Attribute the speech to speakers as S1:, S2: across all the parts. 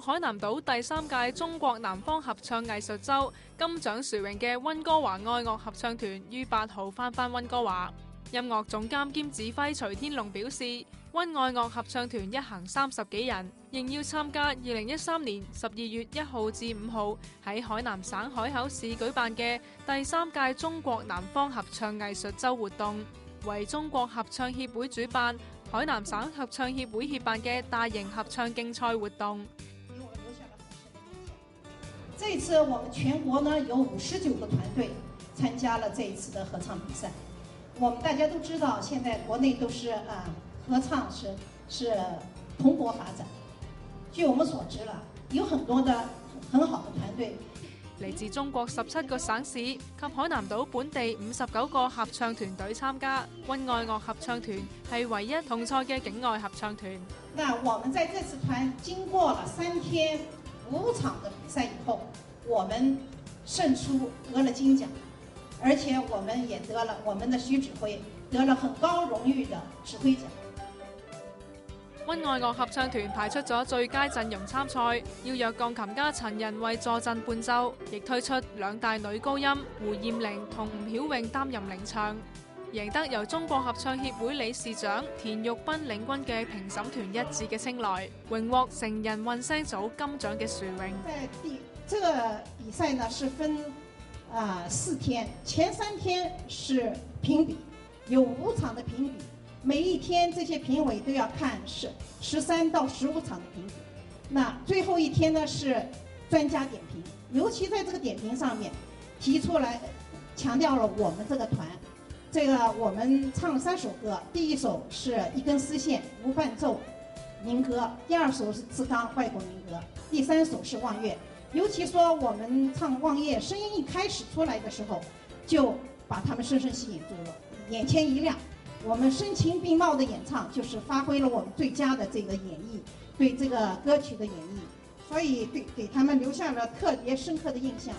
S1: 海南岛第三届中国南方合唱艺术周金奖殊荣嘅温哥华爱乐合唱团于八号翻返温哥华。音乐总监兼指挥徐天龙表示，温爱乐合唱团一行三十几人，仍要参加二零一三年十二月一号至五号喺海南省海口市举办嘅第三届中国南方合唱艺术周活动，为中国合唱协会主办、海南省合唱协会协办嘅大型合唱竞赛活动。
S2: 这次我们全国呢有五十九个团队参加了这一次的合唱比赛。我们大家都知道，现在国内都是啊合唱是是蓬勃发展。据我们所知了，有很多的很好的团队。
S1: 来自中国十七个省市及海南岛本地五十九个合唱团队参加。温爱乐合唱团系唯一同赛嘅境外合唱团。
S2: 那我们在这次团经过了三天。五场的比赛以后，我们胜出得了金奖，而且我们也得了我们的徐指挥得了很高荣誉的指挥奖。
S1: 温爱乐合唱团排出咗最佳阵容参赛，要约钢琴家陈仁惠坐镇伴奏，亦推出两大女高音胡艳玲同吴晓颖担任领唱。赢得由中国合唱协会理事长田玉斌领军嘅评审团一致嘅青睐，荣获成人混声组金奖嘅殊荣。
S2: 在第这个比赛呢，是分啊四天，前三天是评比，有五场的评比，每一天这些评委都要看十十三到十五场的评比。那最后一天呢是专家点评，尤其在这个点评上面提出来强调了我们这个团。这个我们唱了三首歌，第一首是一根丝线无伴奏民歌，第二首是《志刚外国民歌，第三首是《望月》。尤其说我们唱《望月》，声音一开始出来的时候，就把他们深深吸引住了，眼前一亮。我们声情并茂的演唱，就是发挥了我们最佳的这个演绎，对这个歌曲的演绎，所以对给他们留下了特别深刻的印象。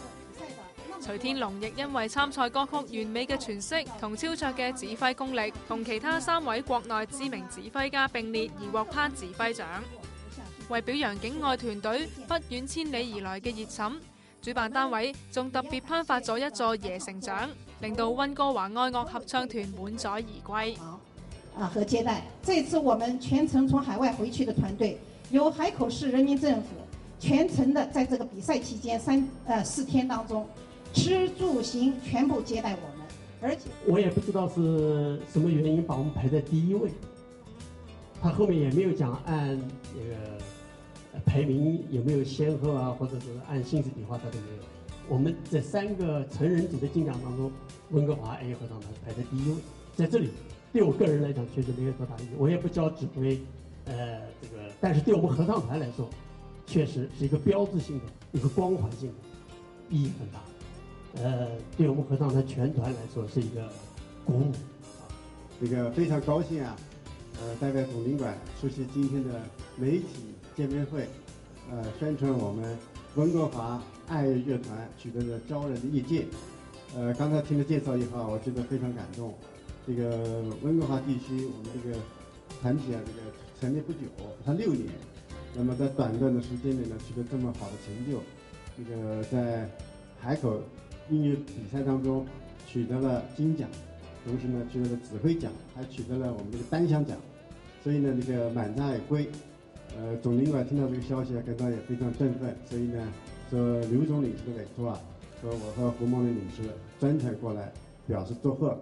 S1: 徐天龙亦因为参赛歌曲完美嘅诠释同超卓嘅指挥功力，同其他三位国内知名指挥家并列而获颁指挥奖。为表扬境外团队不远千里而来嘅热忱，主办单位仲特别颁发咗一座椰城奖，令到温哥华爱乐合唱团满载而归。
S2: 啊，和接待，这次我们全程从海外回去的团队，由海口市人民政府全程的在这个比赛期间三呃四天当中。吃住行全部接待我们，而且
S3: 我也不知道是什么原因把我们排在第一位。他后面也没有讲按这个排名有没有先后啊，或者是按姓氏笔画，他都没有。我们这三个成人组的金奖当中，温哥华 A 合唱团排在第一位，在这里，对我个人来讲确实没有多大意义。我也不教指挥，呃，这个，但是对我们合唱团来说，确实是一个标志性的一个光环性，意义很大。呃，对我们合唱团全团来说是一个鼓舞，
S4: 这个非常高兴啊！呃，代表总领馆出席今天的媒体见面会，呃，宣传我们温哥华爱乐乐团取得的骄人的业绩。呃，刚才听了介绍以后，我觉得非常感动。这个温哥华地区，我们这个团体啊，这个成立不久，才六年，那么在短短的时间内呢，取得这么好的成就，这个在海口。音乐比赛当中取得了金奖，同时呢取得了指挥奖，还取得了我们这个单项奖，所以呢这个满载而归。呃，总领馆听到这个消息啊，感到也非常振奋，所以呢，说刘总领事的委托啊，说我和胡梦林领事专程过来表示祝贺。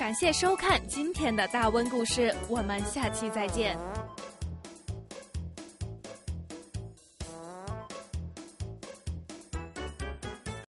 S5: 感谢收看今天的大温故事，我们下期再见。